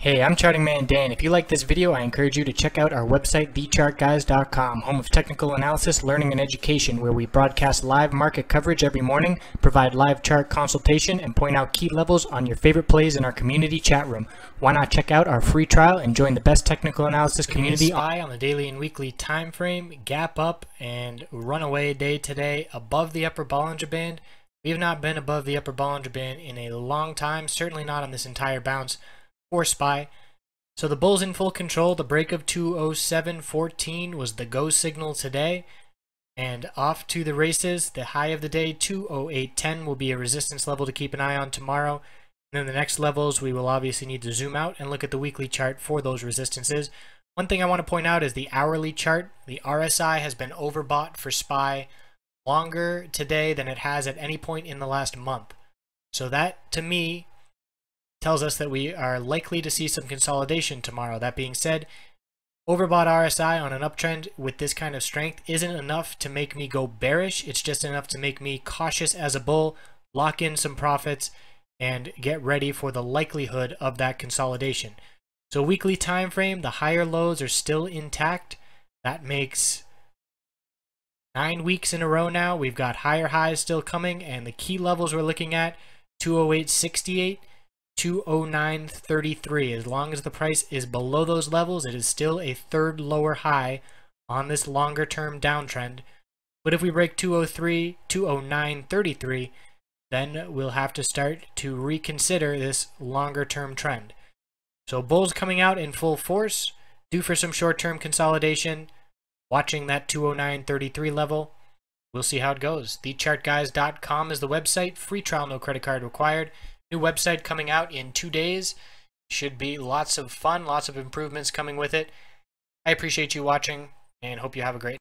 Hey, I'm Charting Man Dan. If you like this video, I encourage you to check out our website, thechartguys.com, home of technical analysis, learning, and education, where we broadcast live market coverage every morning, provide live chart consultation, and point out key levels on your favorite plays in our community chat room. Why not check out our free trial and join the best technical analysis community? SPY on the daily and weekly time frame, gap up and runaway day today above the upper Bollinger Band. We have not been above the upper Bollinger Band in a long time, certainly not on this entire bounce or SPY. So the Bulls in full control. The break of 207.14 was the go signal today. And off to the races. The high of the day, 208.10, will be a resistance level to keep an eye on tomorrow. And then the next levels, we will obviously need to zoom out and look at the weekly chart for those resistances. One thing I want to point out is the hourly chart. The RSI has been overbought for SPY longer today than it has at any point in the last month. So that, to me, tells us that we are likely to see some consolidation tomorrow. That being said, overbought RSI on an uptrend with this kind of strength isn't enough to make me go bearish. It's just enough to make me cautious as a bull, lock in some profits, and get ready for the likelihood of that consolidation. So weekly time frame, the higher lows are still intact. That makes nine weeks in a row now. We've got higher highs still coming, and the key levels we're looking at, 208.68, 209.33. As long as the price is below those levels, it is still a third lower high on this longer term downtrend. But if we break 203, 209.33, then we'll have to start to reconsider this longer term trend. So bulls coming out in full force, due for some short term consolidation, watching that 209.33 level. We'll see how it goes. TheChartGuys.com is the website. Free trial, no credit card required. New website coming out in two days. Should be lots of fun, lots of improvements coming with it. I appreciate you watching and hope you have a great